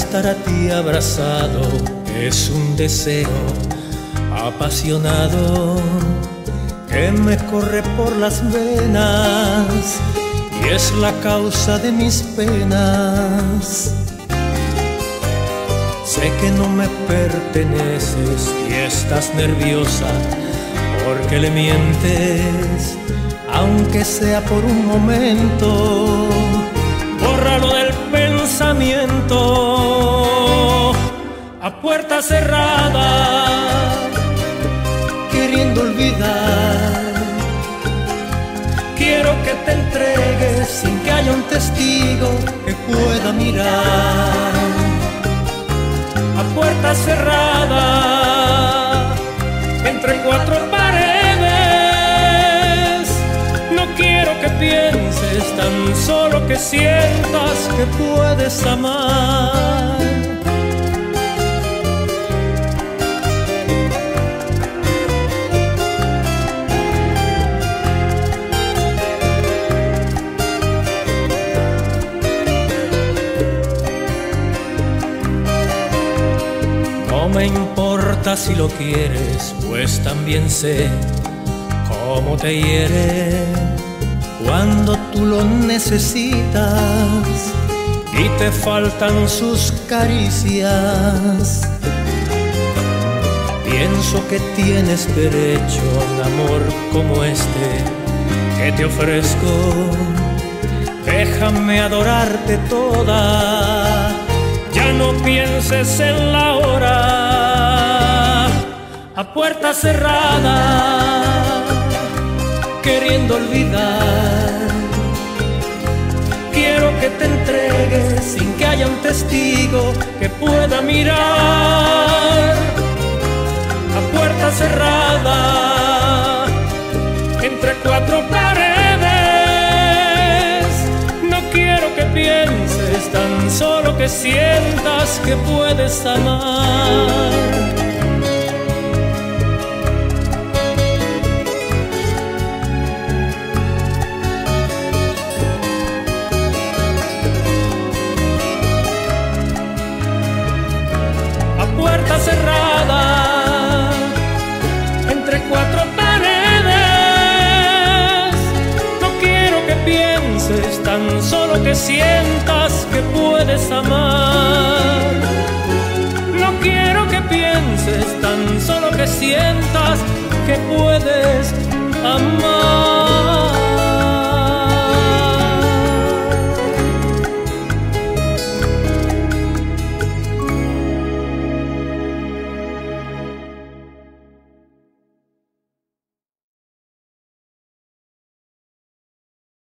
estar a ti abrazado es un deseo apasionado que me corre por las venas y es la causa de mis penas. Sé que no me perteneces y estás nerviosa porque le mientes, aunque sea por un momento. Puerta cerrada, queriendo olvidar. Quiero que te entregues sin que haya un testigo que pueda mirar. A puerta cerrada, entre cuatro paredes. No quiero que pienses tan solo que sientas que puedes amar. Me importa si lo quieres, pues también sé cómo te hiere cuando tú lo necesitas y te faltan sus caricias. Pienso que tienes derecho a un amor como este que te ofrezco. Déjame adorarte toda, ya no pienses en la hora, a puerta cerrada, queriendo olvidar. Quiero que te entregues sin que haya un testigo que pueda mirar, a puerta cerrada, entre cuatro paredes. No quiero que pienses, tan solo que sientas que puedes amar. Cerrada, entre cuatro paredes. No quiero que pienses, tan solo que sientas que puedes amar. No quiero que pienses, tan solo que sientas que puedes.